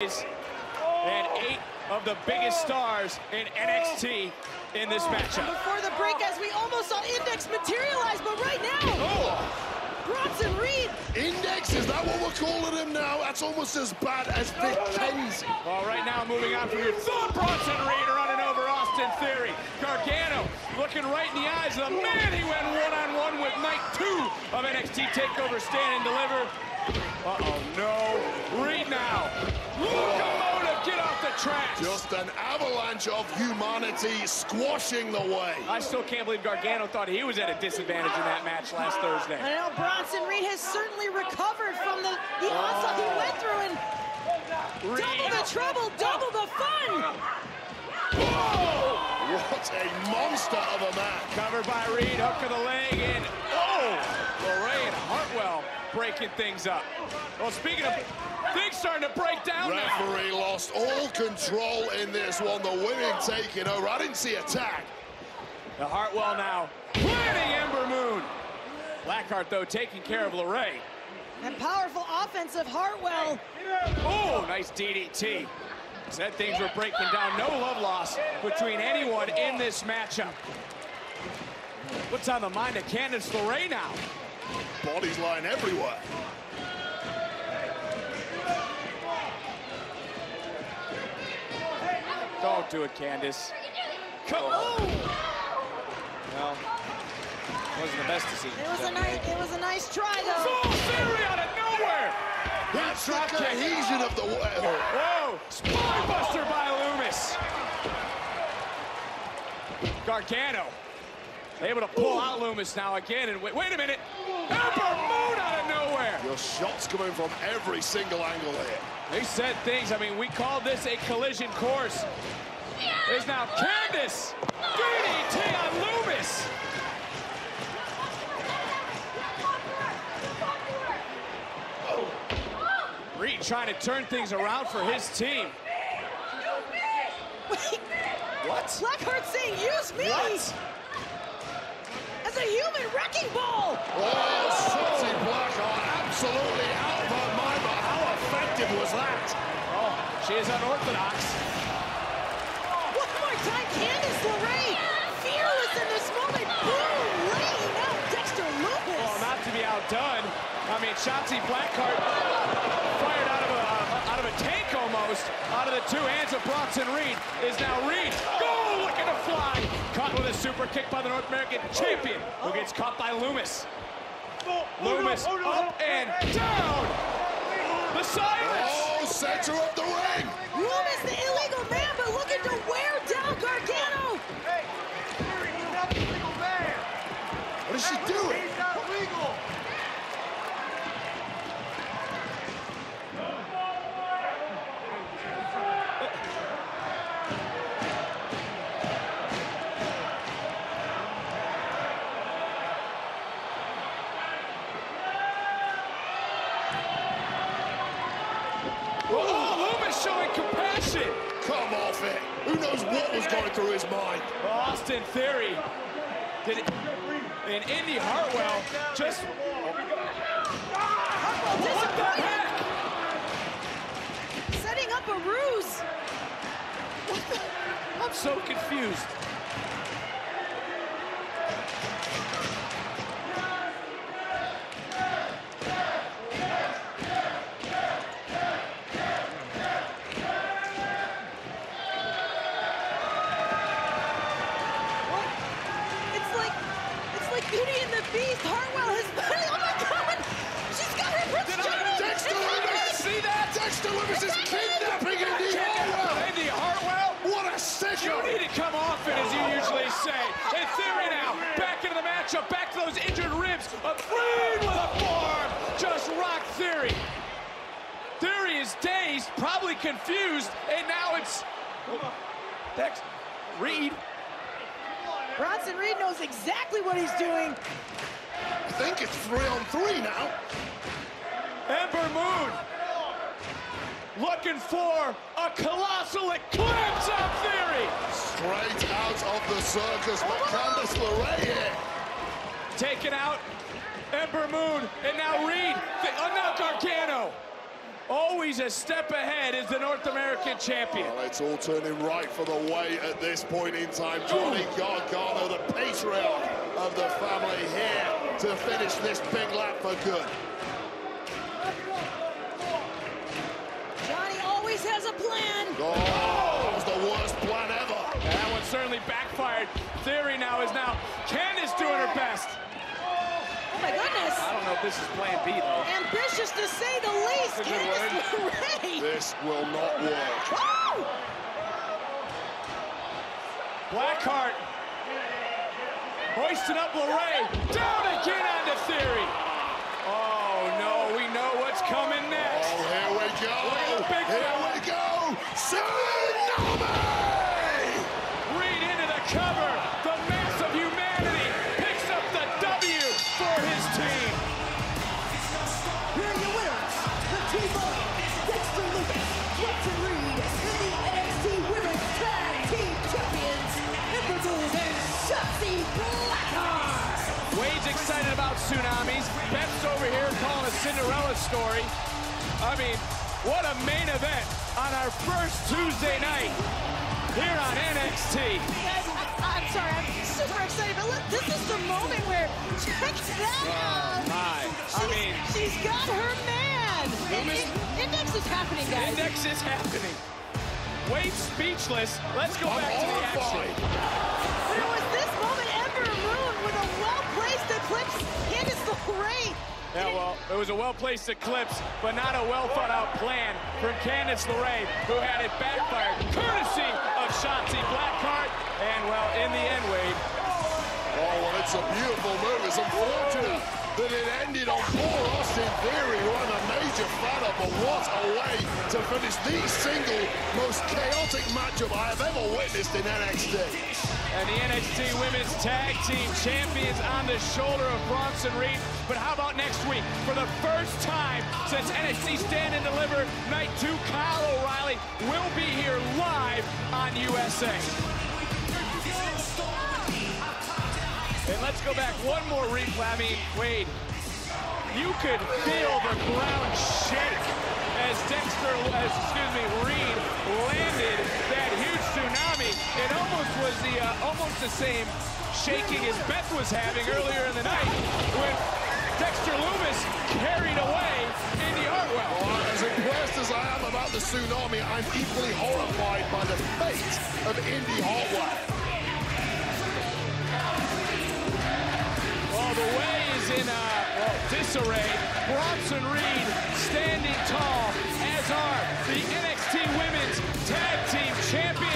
and eight of the biggest stars in NXT in this matchup. Before the break, as we almost saw Index materialize, but right now, Oh, Bronson Reed, Index, is that what we're calling him now? That's almost as bad as Vic Kenzie. well, right now moving on from your thought, Bronson Reed running over Austin Theory. Gargano looking right in the eyes of the man he went one-on-one with night two of NXT TakeOver Stand and Deliver. Uh-oh, no. Reed now. Locomotive, get off the tracks. Just an avalanche of humanity squashing the way. I still can't believe Gargano thought he was at a disadvantage in that match last Thursday. I know Bronson Reed has certainly recovered from the, the onslaught he went through, and double the trouble, double the fun. What a monster of a man. Covered by Reed, hook of the leg, and oh, Lorraine Hartwell breaking things up. Well, speaking of things starting to break down now. Referee lost all control in this one. The women taking over. I didn't see a tag. The Hartwell now planning Ember Moon. Blackheart, though, taking care of Lorraine. And powerful offensive Hartwell. Oh, nice DDT. Said things were breaking down. No love lost between anyone in this matchup. What's on the mind of Candice LeRae now? Bodies lying everywhere. Don't do it, Candice. Come on. Well, wasn't the best to see. It was a nice, it was a nice try though. Full theory out of nowhere. That's the cohesion of the... Whoa! Spinebuster by Lumis. Gargano able to pull out Lumis now again. And wait, wait a minute. Ember Moon out of nowhere. Your shots coming from every single angle here. They said things. I mean, we called this a collision course. There's now Candice. DDT on Lumis. Reed trying to turn things around for his team. What? Blackheart saying, use me What? As a human wrecking ball. Oh, Shotzi Blackheart absolutely out of her mind, but how effective was that? Oh, she is unorthodox. One more time, Candice LeRae, fearless in this moment. Boom, laying out Dexter Lumis. Well, not to be outdone. I mean, Shotzi Blackheart fired out of a uh, out of a tank almost. Out of the two hands of Bronson Reed is now Reed. Go looking to fly. Caught with a super kick by the North American champion, who gets caught by Lumis. Lumis up and down. The silence. Oh, center of the ring. Lumis, the illegal man, but looking to wear down Gargano. What is she doing? Oh, Lumis showing compassion. Come off it. Who knows what was going through his mind? Austin Theory. Did it, and Indi Hartwell just what the heck? setting up a ruse. I'm so confused. It's like, it's like Beauty and the Beast. Hartwell has finally, oh my God, she's got her Prince Did I- Charming. Dexter It's Lumis! See that? Dexter Lumis is kidnapping Indi Hartwell. Indi Hartwell? What a You need to come off it, as you usually say. And Theory now, back into the matchup, back to those injured ribs. A Reed with a forearm, just rock Theory. Theory is dazed, probably confused, and now it's Dex Reed. Bronson Reed knows exactly what he's doing. I think it's three on three now. Ember Moon looking for a colossal eclipse on Theory. Straight out of the circus, but Candice LeRae here. Taken out Ember Moon, and now Reed. Oh, now Gargano. always a step ahead is the North American champion. Well, it's all turning right for the way at this point in time. Johnny Gargano, the patriarch of the family here to finish this big lap for good. Johnny always has a plan. Oh, that was the worst plan ever. And that one certainly backfired. Theory now is now Candice doing her best. Oh my goodness. I don't know if this is plan B though. Ambitious to say the least. That's a good Candice LeRae. This will not work. Woo! Blackheart hoisting up LeRae. Down again on the Theory. Oh no, we know what's coming next. Oh, here we go. Look at the big here fella. we go. Tsunami! Excited about tsunamis. Beth's over here calling a Cinderella story. I mean, what a main event on our first Tuesday night here on NXT. Guys, I, I'm sorry, I'm super excited, but look, this is the moment where, check that out. Oh, my, I mean, she's got her man. Lumis- In- Index is happening, guys. index is happening. Wade's speechless. Let's go I'm back to the action. horrified. Yeah, well, it was a well-placed eclipse, but not a well-thought-out plan from Candice LeRae, who had it backfired, courtesy of Shotzi Blackheart. And, well, in the end, Wade, Oh, well, it's a beautiful move. It's unfortunate that it ended on poor Austin Theory, who I'm a major of, but what a way to finish the single most chaotic matchup I have ever witnessed in NXT. And the NXT Women's Tag Team Champions on the shoulder of Bronson Reed. But how about next week? For the first time since NXT Stand and Deliver Night 2, Kyle O'Reilly will be here live on USA. And let's go back one more replay. I mean, Wade, you could feel the ground shake as Dexter, as, excuse me, Reed landed that huge tsunami. It almost was the uh, almost the same shaking as Beth was having earlier in the night when Dexter Lumis carried away Indi Hartwell. Well, as impressed as I am about the tsunami, I'm equally horrified by the fate of Indi Hartwell. Well, the way disarray. Bronson Reed standing tall, as are the NXT Women's Tag Team Champions.